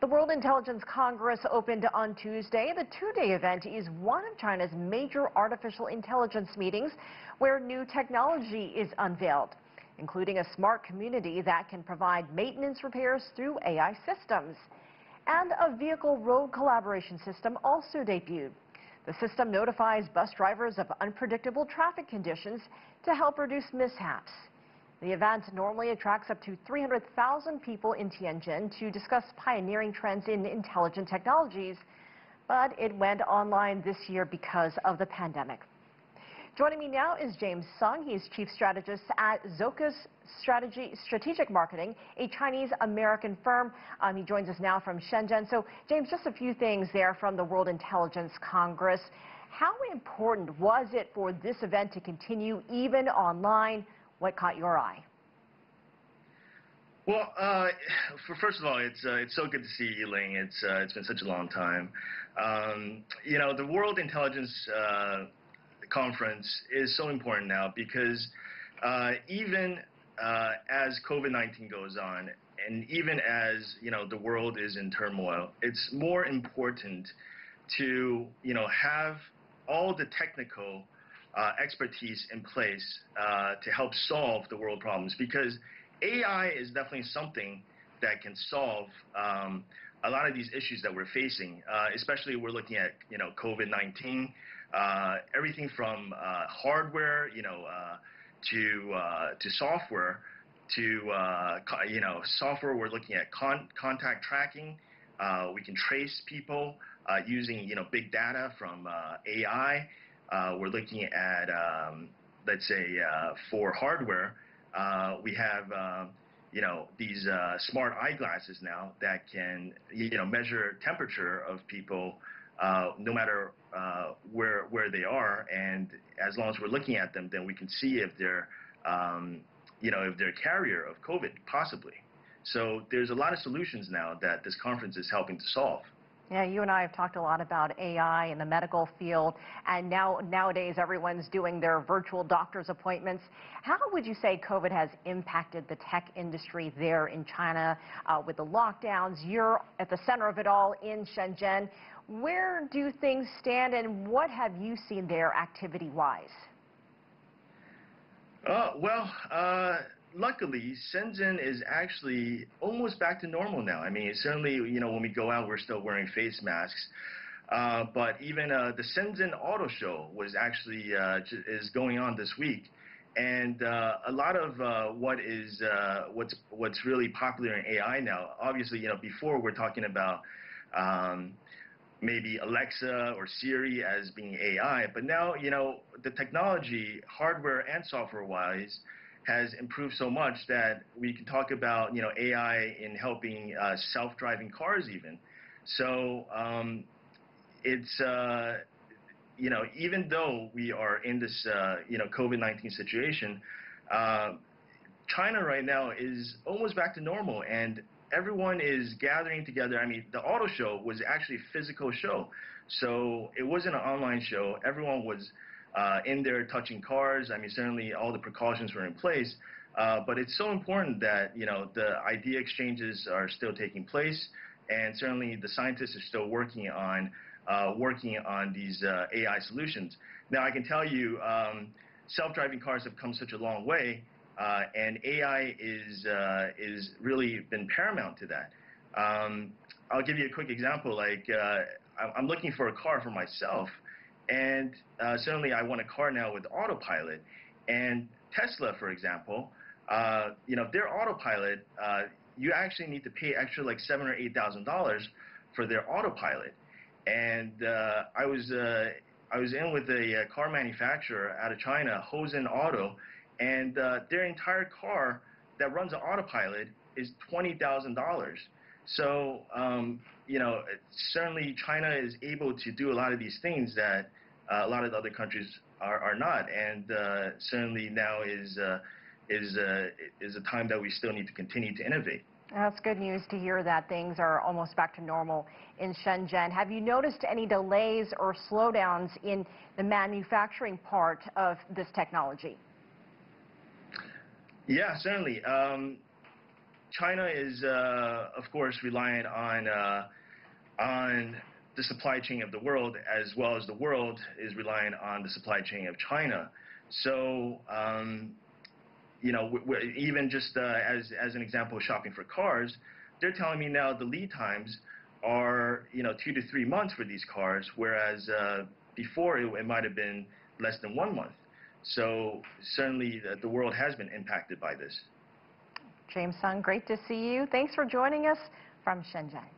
The World Intelligence Congress opened on Tuesday. The two-day event is one of China's major artificial intelligence meetings where new technology is unveiled, including a smart community that can provide maintenance repairs through AI systems. And a vehicle road collaboration system also debuted. The system notifies bus drivers of unpredictable traffic conditions to help reduce mishaps. The event normally attracts up to 300,000 people in Tianjin to discuss pioneering trends in intelligent technologies, but it went online this year because of the pandemic. Joining me now is James Sung. He's chief strategist at Zocus Strategy, Strategic Marketing, a Chinese-American firm. Um, he joins us now from Shenzhen. So, James, just a few things there from the World Intelligence Congress. How important was it for this event to continue even online? What caught your eye? Well, uh, for, first of all, it's uh, it's so good to see you, Ling. It's uh, it's been such a long time. Um, you know, the World Intelligence uh, Conference is so important now because uh, even uh, as COVID-19 goes on, and even as you know the world is in turmoil, it's more important to you know have all the technical uh, expertise in place uh, to help solve the world problems because AI is definitely something that can solve um, a lot of these issues that we're facing. Uh, especially we're looking at you know COVID-19, uh, everything from uh, hardware, you know, uh, to to software, to you know software. We're looking at con contact tracking. we can trace people using you know big data from AI. Uh, we're looking at, um, let's say, uh, for hardware, uh, we have, um, you know, these uh, smart eyeglasses now that can, you know, measure temperature of people no matter where where they are, and as long as we're looking at them, then we can see if they're, um, you know, if they're a carrier of COVID, possibly. So there's a lot of solutions now that this conference is helping to solve. Yeah, you and I have talked a lot about AI in the medical field, and now nowadays everyone's doing their virtual doctor's appointments. How would you say COVID has impacted the tech industry there in China uh, with the lockdowns? You're at the center of it all in Shenzhen. Where do things stand, and what have you seen there activity-wise? Uh, well, uh, luckily, Shenzhen is actually almost back to normal now. I mean, certainly, you know, when we go out, we're still wearing face masks. Uh, but even uh, the Shenzhen Auto Show was actually uh, is going on this week, and uh, a lot of uh, what is uh, what's what's really popular in AI now. Obviously, you know, before we're talking about um, maybe Alexa or Siri as being AI, but now you know the technology, hardware and software wise has improved so much that we can talk about you know AI in helping uh, self-driving cars even. So um, it's uh, you know even though we are in this uh, you know COVID-19 situation, uh, China right now is almost back to normal and everyone is gathering together. I mean, the auto show was actually a physical show, so it wasn't an online show. Everyone was uh, in there touching cars. I mean, certainly all the precautions were in place. Uh, but it's so important that you know the idea exchanges are still taking place, and certainly the scientists are still working on uh, working on these uh, AI solutions. Now, I can tell you, um, self-driving cars have come such a long way, uh, and AI is uh, is really been paramount to that. Um, I'll give you a quick example. Like, I'm looking for a car for myself. And uh, certainly I want a car now with autopilot. And Tesla, for example, uh, you know, their autopilot, uh, you actually need to pay extra like seven or eight thousand dollars for their autopilot. And uh, I was uh, I was in with a, a, car manufacturer out of China, Hozon Auto, and uh, their entire car that runs an autopilot is twenty thousand dollars. So, um, you know, certainly China is able to do a lot of these things that uh, a lot of other countries are, are not. And uh, certainly now is, uh, is, uh, is a time that we still need to continue to innovate. That's good news to hear that things are almost back to normal in Shenzhen. Have you noticed any delays or slowdowns in the manufacturing part of this technology? Yeah, certainly. Um, China is, uh, of course, reliant on uh, on the supply chain of the world, as well as the world is relying on the supply chain of China. So, um, you know, even just uh, as as an example, shopping for cars, they're telling me now the lead times are you know two to three months for these cars, whereas uh, before it, it might have been less than one month. So certainly the, the world has been impacted by this. James Sung, great to see you. Thanks for joining us from Shenzhen.